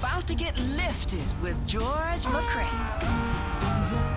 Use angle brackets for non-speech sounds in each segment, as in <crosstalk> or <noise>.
about to get lifted with George McCrae.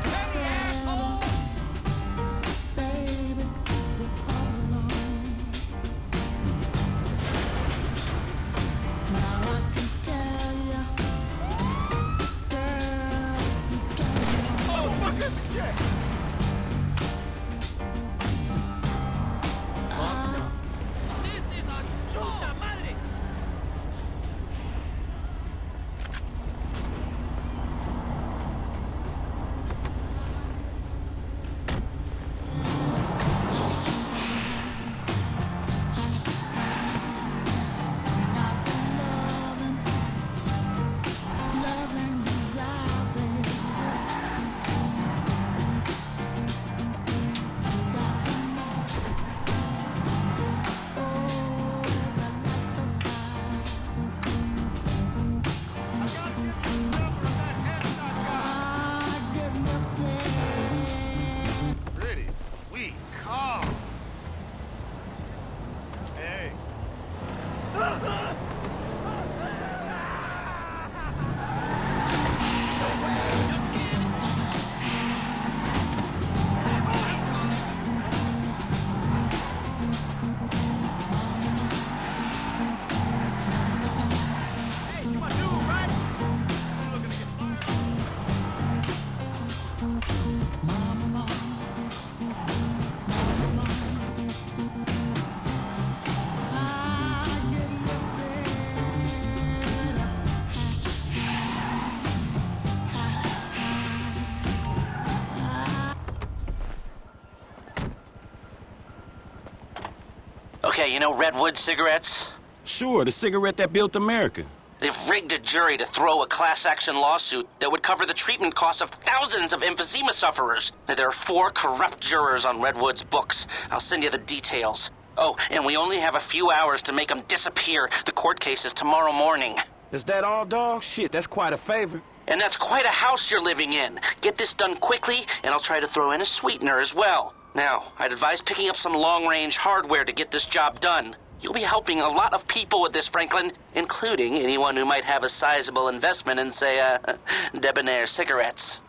Okay, you know Redwood cigarettes? Sure, the cigarette that built America. They've rigged a jury to throw a class action lawsuit that would cover the treatment costs of thousands of emphysema sufferers. There are four corrupt jurors on Redwood's books. I'll send you the details. Oh, and we only have a few hours to make them disappear. The court case is tomorrow morning. Is that all, dog? Shit, that's quite a favor. And that's quite a house you're living in. Get this done quickly, and I'll try to throw in a sweetener as well. Now, I'd advise picking up some long range hardware to get this job done. You'll be helping a lot of people with this, Franklin, including anyone who might have a sizable investment in, say, uh, <laughs> debonair cigarettes.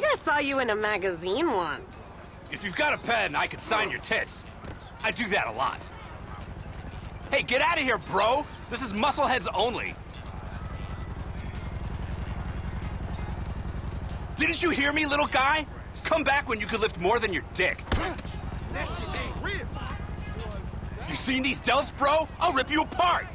Think I saw you in a magazine once. If you've got a pen, I could sign your tits. I do that a lot. Hey, get out of here, bro! This is muscleheads only. Didn't you hear me, little guy? Come back when you could lift more than your dick. That shit ain't real. You seen these delts, bro? I'll rip you apart.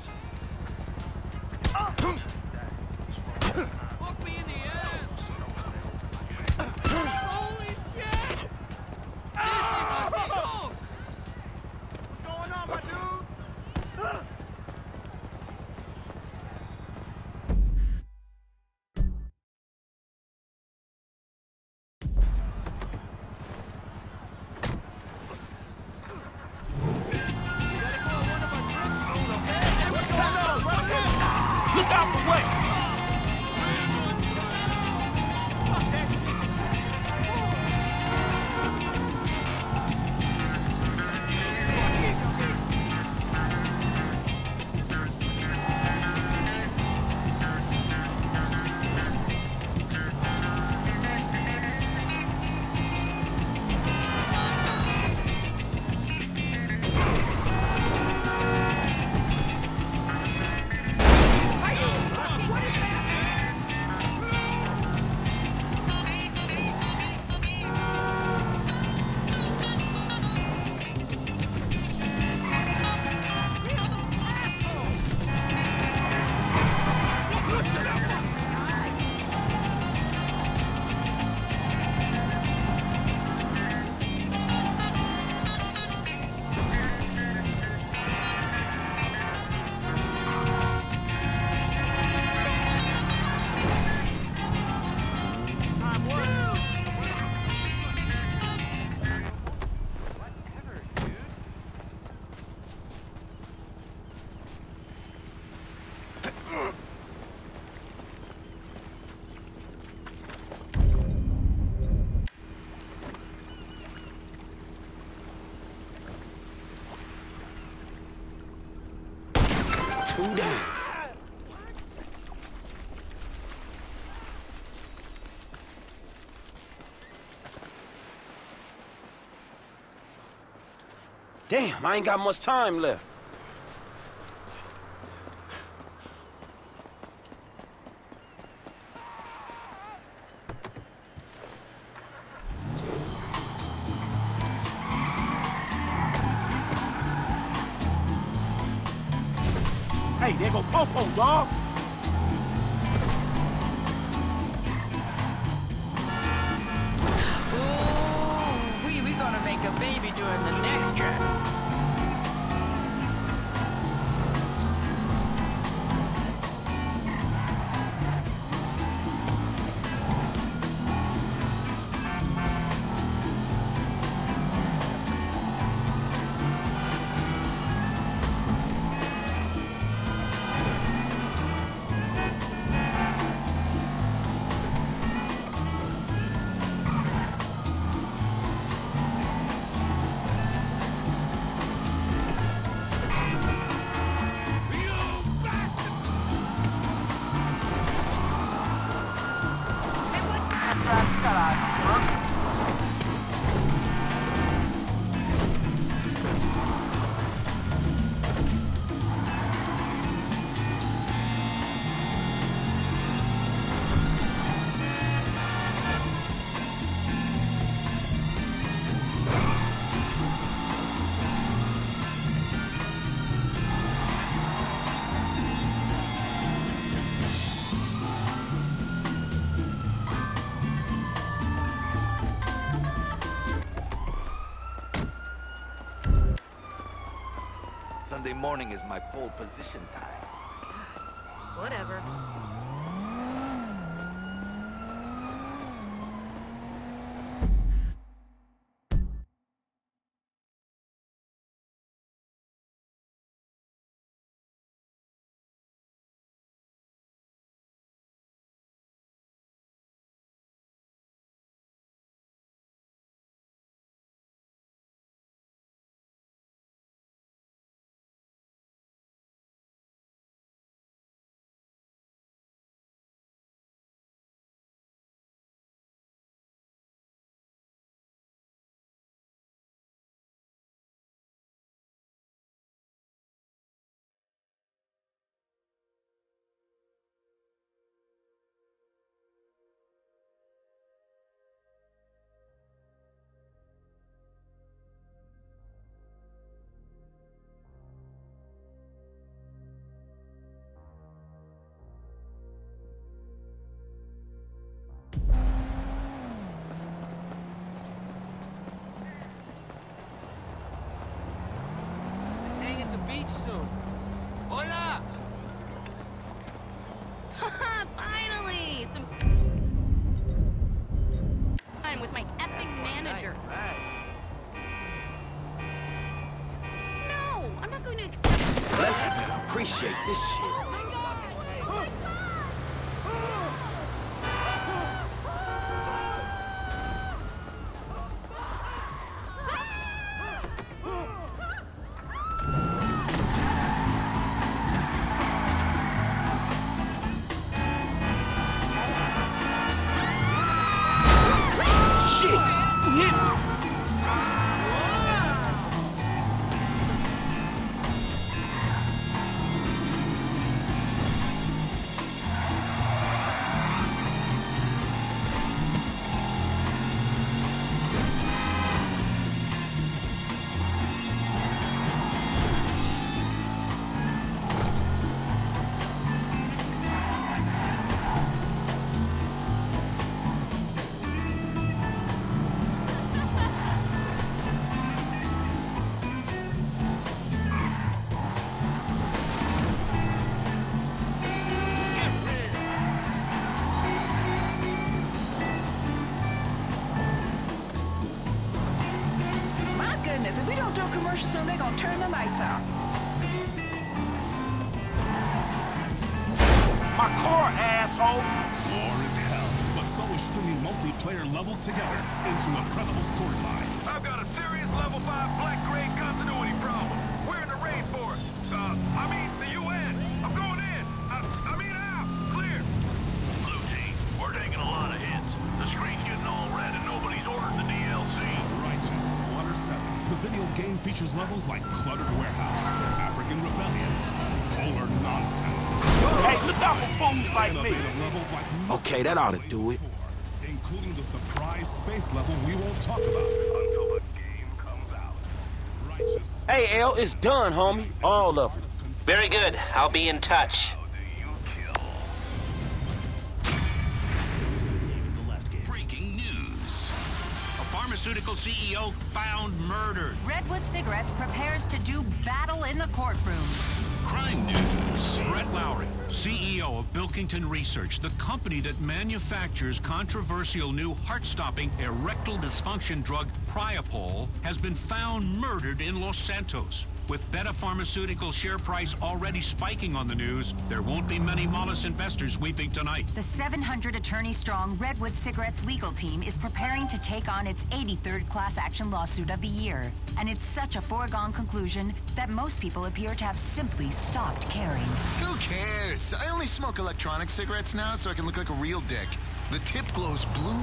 Damn, I ain't got much time left. Hey, there go Popo, dog. Ooh, we we gonna make a baby during the next trip. Morning is my pole position time. Whatever. Game features levels like Cluttered Warehouse, African Rebellion, Polar Nonsense. Hey, look out for fools like me! Levels like Okay, that ought to do it. Including the surprise space level we won't talk about. Until the game comes out. Righteous. Hey, L, it's done, homie. All of it. Very good. I'll be in touch. CEO found murdered. Redwood Cigarettes prepares to do battle in the courtroom. Crime news. Brett Lowry, CEO of Bilkington Research, the company that manufactures controversial new heart-stopping erectile dysfunction drug Priapol, has been found murdered in Los Santos. With Beta Pharmaceutical share price already spiking on the news, there won't be many Mollis investors weeping tonight. The 700 attorney strong Redwood Cigarettes legal team is preparing to take on its 83rd class action lawsuit of the year. And it's such a foregone conclusion that most people appear to have simply stopped caring. Who cares? I only smoke electronic cigarettes now so I can look like a real dick. The tip glows blue.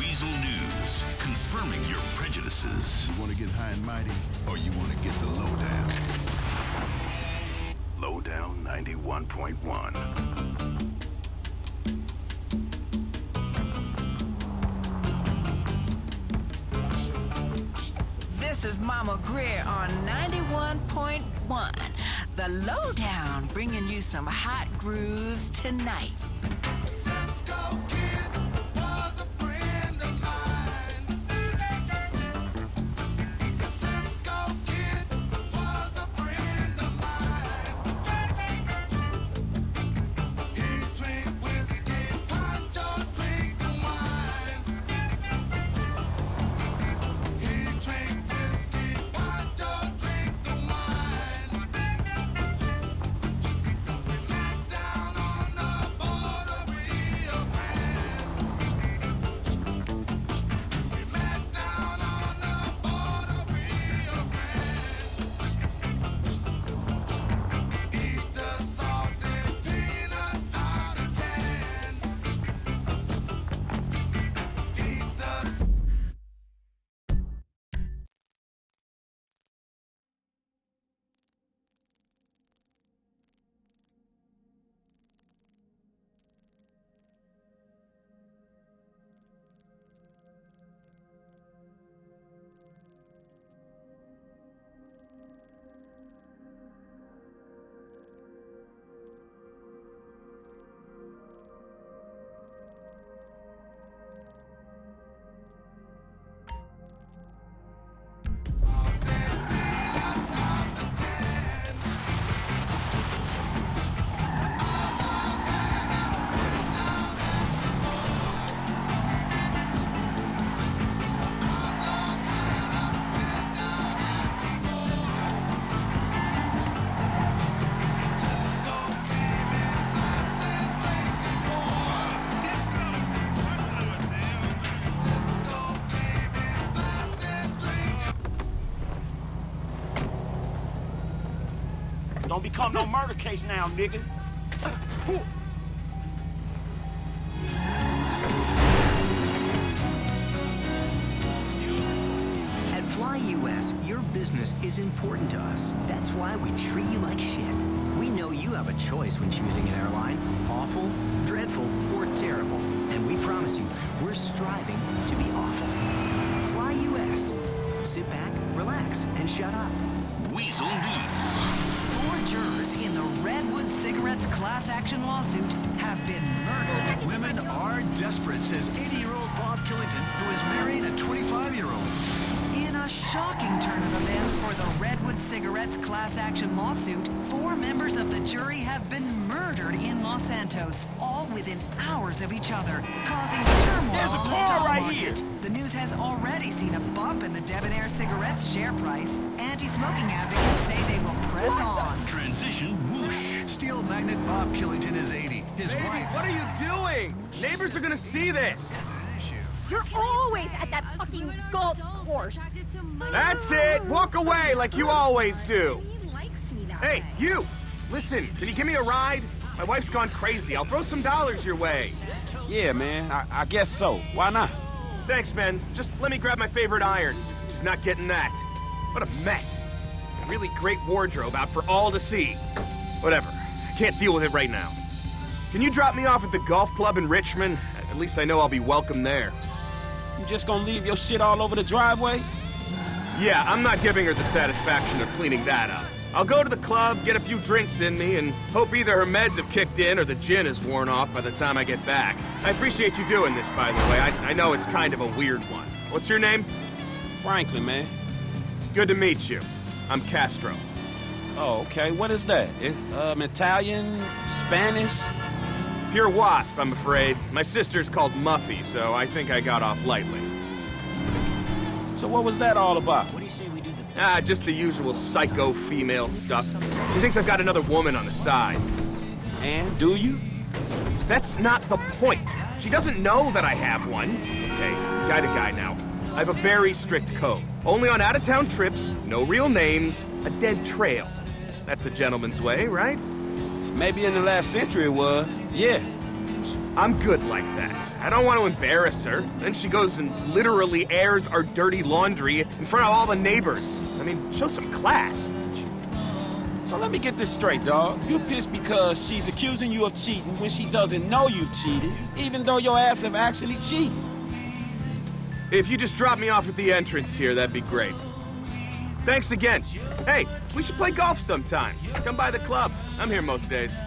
Weasel News, confirming your prejudices. You want to get high and mighty, or you want to get the lowdown? Lowdown 91.1. This is Mama Grier on 91.1. The Lowdown, bringing you some hot grooves tonight. Become no murder case now, nigga. At Fly US, your business is important to us. That's why we treat you like shit. We know you have a choice when choosing an airline awful, dreadful, or terrible. And we promise you, we're striving to be awful. Fly US. Sit back, relax, and shut up. Weasel News. Cigarettes class action lawsuit have been murdered. Women are desperate, says 80-year-old Bob Killington, who is marrying a 25-year-old. In a shocking turn of events for the Redwood Cigarettes class action lawsuit, four members of the jury have been murdered in Los Santos, all within hours of each other, causing turmoil There's a on the car stock right market. here. The news has already seen a bump in the Debonair Cigarettes share price. Anti-smoking advocates say they will press on. Transition whoosh. Steel magnet Bob Killington is 80. His Baby, wife what are you doing? Neighbors are gonna see this. You're always at that fucking golf course. That's it. Walk away like you always do. Hey, you! Listen, can you give me a ride? My wife's gone crazy. I'll throw some dollars your way. Yeah, man. I, I guess so. Why not? Thanks, man. Just let me grab my favorite iron. She's not getting that. What a mess. Really great wardrobe out for all to see. Whatever. I can't deal with it right now. Can you drop me off at the golf club in Richmond? At least I know I'll be welcome there. You just gonna leave your shit all over the driveway? Yeah, I'm not giving her the satisfaction of cleaning that up. I'll go to the club, get a few drinks in me, and hope either her meds have kicked in or the gin is worn off by the time I get back. I appreciate you doing this, by the way. I, I know it's kind of a weird one. What's your name? Franklin, man. Good to meet you. I'm Castro. Oh, okay. What is that? It, um, Italian? Spanish? Pure wasp, I'm afraid. My sister's called Muffy, so I think I got off lightly. So what was that all about? Ah, just the usual psycho female stuff. She thinks I've got another woman on the side. And do you? That's not the point. She doesn't know that I have one. Okay, guy to guy now. I have a very strict code. Only on out-of-town trips, no real names, a dead trail. That's a gentleman's way, right? Maybe in the last century it was. Yeah. I'm good like that. I don't want to embarrass her. Then she goes and literally airs our dirty laundry in front of all the neighbors. I mean, show some class. So let me get this straight, dog. You pissed because she's accusing you of cheating when she doesn't know you've cheated, even though your ass have actually cheated. If you just drop me off at the entrance here, that'd be great. Thanks again. Hey, we should play golf sometime. Come by the club. I'm here most days.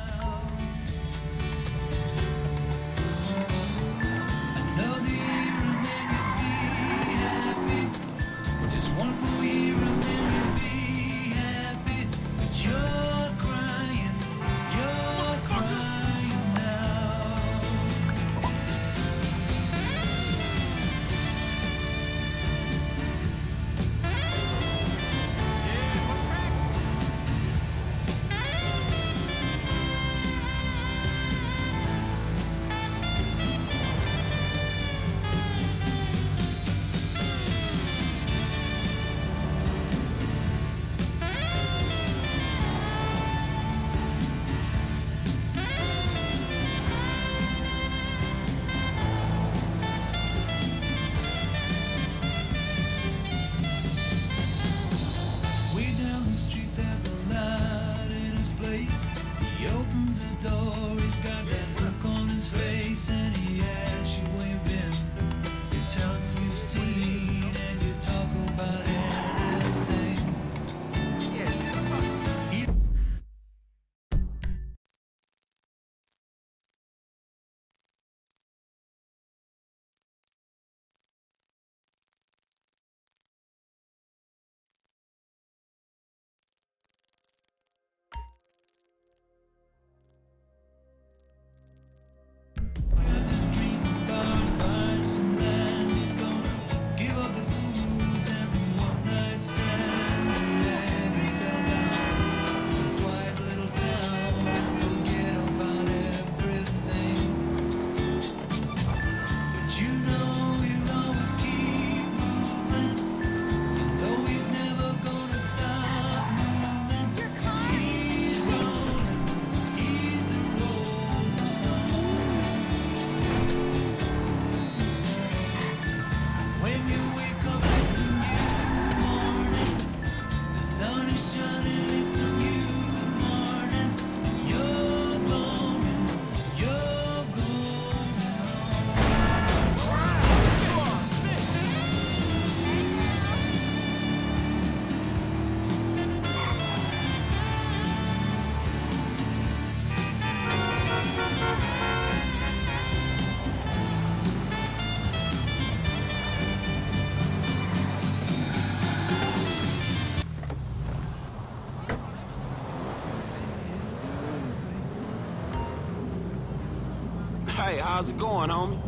How's it going, homie?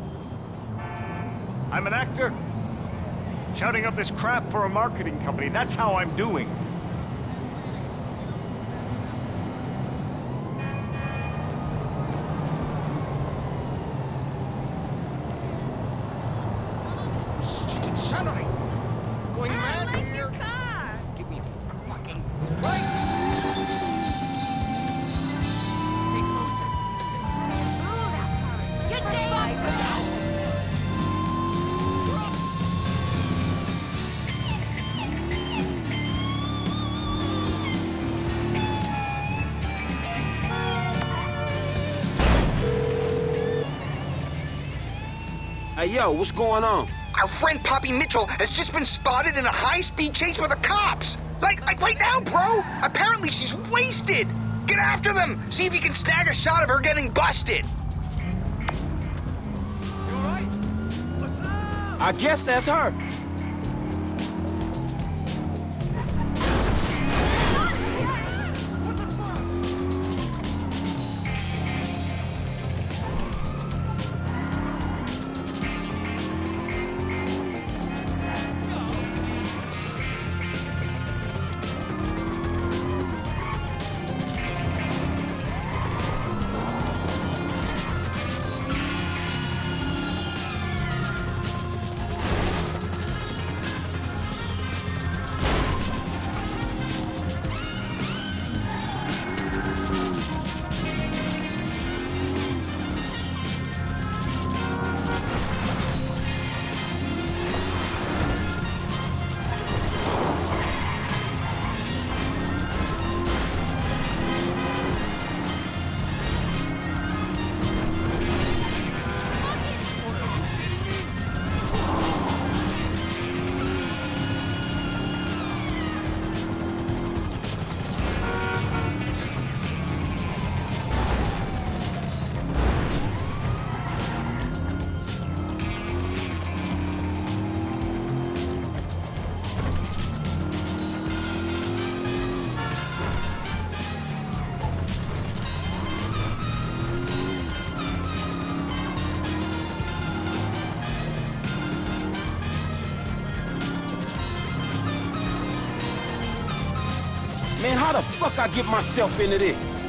I'm an actor. Shouting up this crap for a marketing company. That's how I'm doing. Shut Going mad Hey, yo, what's going on? Our friend Poppy Mitchell has just been spotted in a high-speed chase with the cops. Like, like right now, bro. Apparently she's wasted. Get after them. See if you can snag a shot of her getting busted. I guess that's her. Man, how the fuck I get myself into this?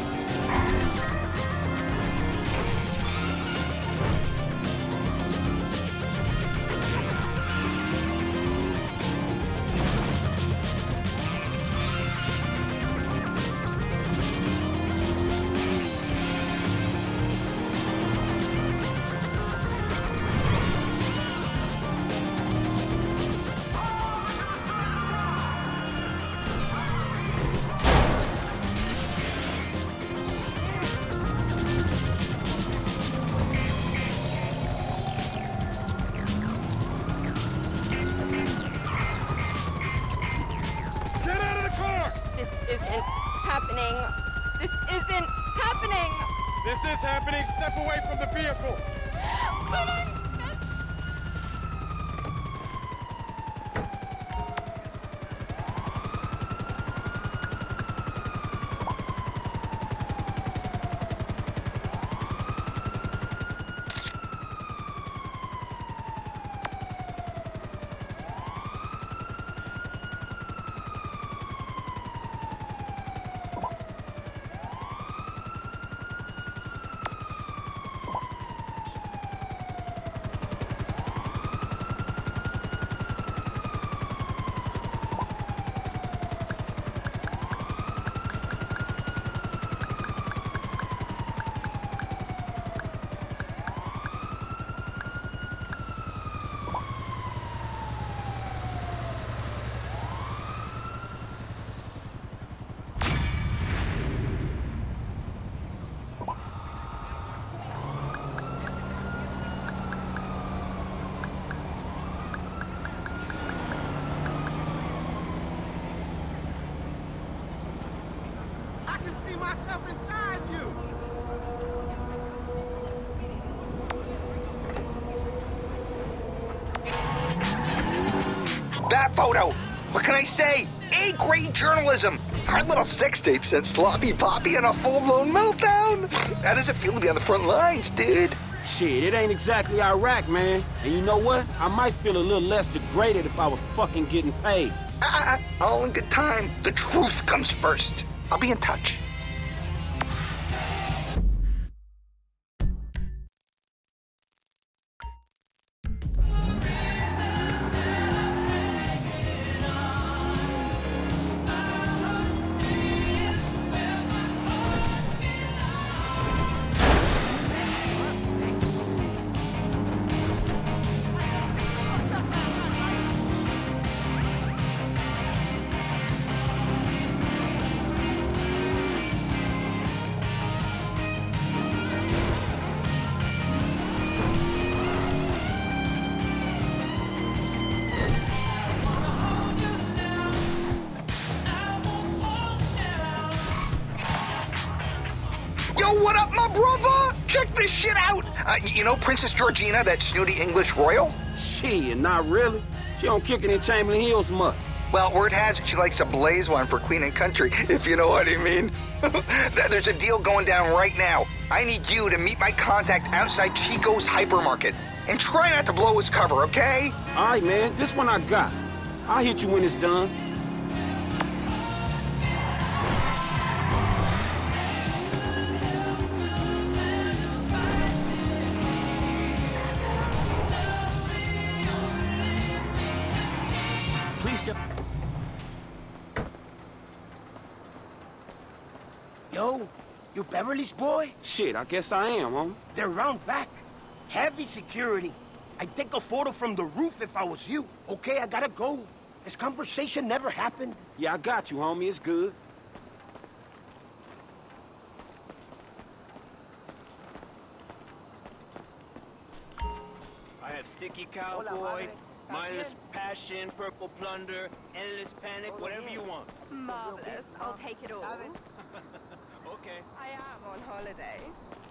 That photo. What can I say? A-grade journalism. Our little sex tape sent Sloppy Poppy on a full-blown meltdown. <laughs> How does it feel to be on the front lines, dude? Shit, it ain't exactly Iraq, man. And you know what? I might feel a little less degraded if I was fucking getting paid. Ah, all in good time. The truth comes first. I'll be in touch. Yo, what up, my brother? Check this shit out. Uh, you know Princess Georgina, that snooty English royal? Shit, not really. She don't kick it in Chamberlain Hills much. Well, word has it she likes to blaze one for Queen and Country, <laughs> if you know what I mean. <laughs> There's a deal going down right now. I need you to meet my contact outside Chico's hypermarket. And try not to blow his cover, okay? All right, man, this one I got. I'll hit you when it's done. You Beverly's boy? Shit, I guess I am, homie. They're round back. Heavy security. I'd take a photo from the roof if I was you. Okay, I gotta go. This conversation never happened. Yeah, I got you, homie. It's good. I have Sticky Cowboy, Mindless Passion, Purple Plunder, Endless Panic, whatever you want. Marvelous. I'll take it all. Okay. I am on holiday.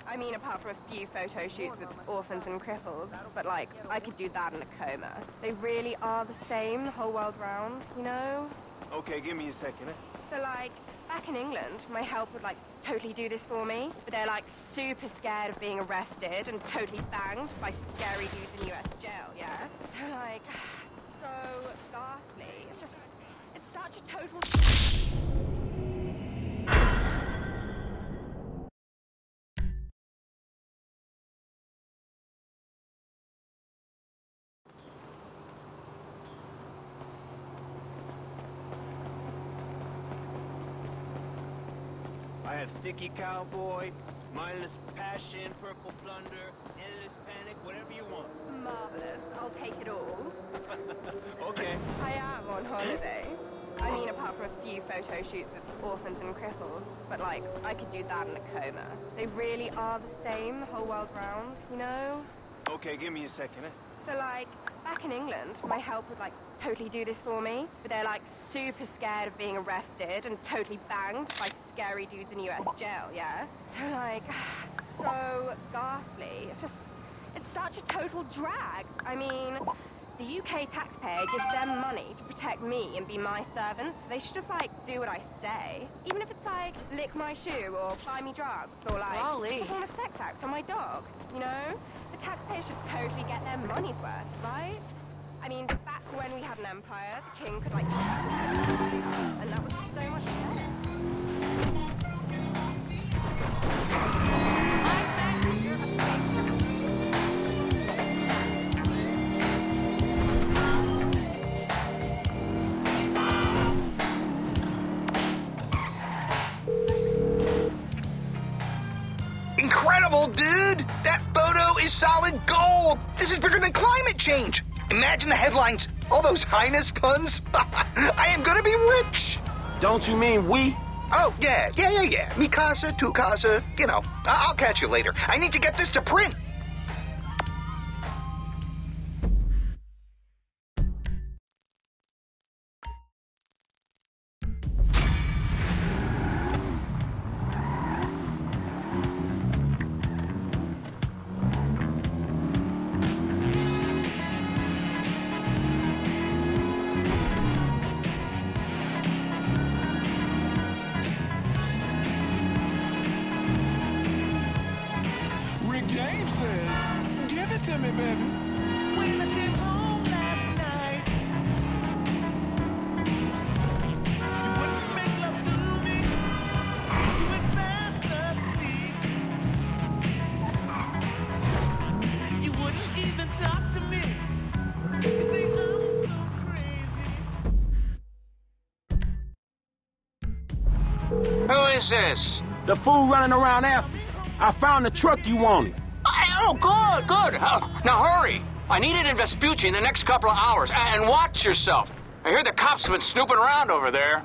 I mean, apart from a few photo shoots with orphans and cripples, but like, I could do that in a coma. They really are the same the whole world round, you know? Okay, give me a second. eh? So like, back in England, my help would like totally do this for me, but they're like super scared of being arrested and totally banged by scary dudes in US jail, yeah? So like, <sighs> so ghastly. It's just, it's such a total... Sticky Cowboy, Mindless Passion, Purple Plunder, Endless Panic, whatever you want. Marvelous. I'll take it all. <laughs> Okay. I am on holiday. I mean, apart from a few photo shoots with orphans and cripples, but like, I could do that in a coma. They really are the same the whole world round, you know? Okay, give me a second. eh? So like, back in England, my help would like totally do this for me, but they're like super scared of being arrested and totally banged by scary dudes in US jail, yeah? So like, <sighs> so ghastly. It's just, it's such a total drag. I mean, the UK taxpayer gives them money to protect me and be my servant, so they should just like do what I say. Even if it's like lick my shoe or buy me drugs or like Golly. perform a sex act on my dog, you know? The taxpayer should totally get their money's worth, right? I mean, back when we had an empire, the king could like and that was so much better. Incredible, dude! That photo is solid gold! This is bigger than climate change! Imagine the headlines. All those highness puns. <laughs> I am gonna be rich! Don't you mean we? Oh, yeah, yeah, yeah, yeah. Mi casa, tu casa. You know, I- I'll catch you later. I need to get this to print. Is this? The fool running around after. I found the truck you wanted. Oh, good, good. Uh, now hurry. I need it in Vespucci in the next couple of hours. And watch yourself. I hear the cops have been snooping around over there.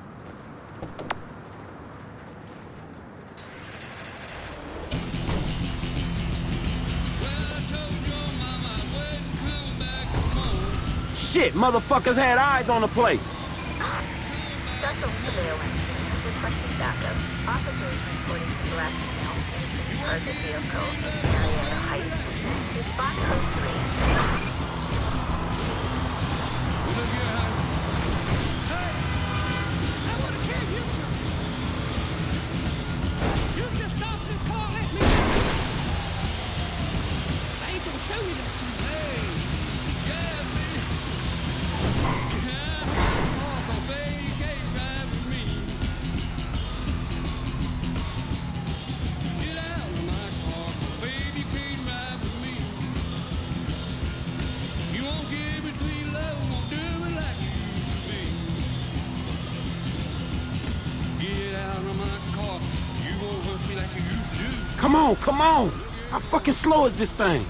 Shit, motherfuckers had eyes on the plate. Special surveillance requesting backup. Officers reporting black male target vehicle in Marietta Heights. Spot code 3. You just stop this car at me. I ain't gonna show you that. On, come on. How fucking slow is this thing?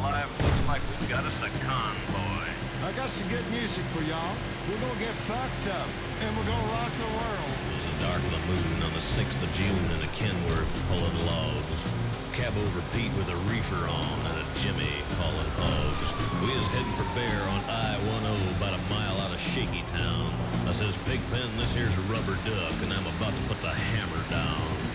Alive, looks like we've got us a convoy. I got some good music for y'all. We're gonna get fucked up, and we're gonna rock the world. It was a Dark Lamoon on the 6th of June in a Kenworth pulling logs. Cab over Pete with a reefer on and a Jimmy hauling hogs. We is heading for Bear on I-10 about a mile out of Shaky Town. I says, Pigpen, this here's a rubber duck, and I'm about to put the hammer down.